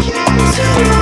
to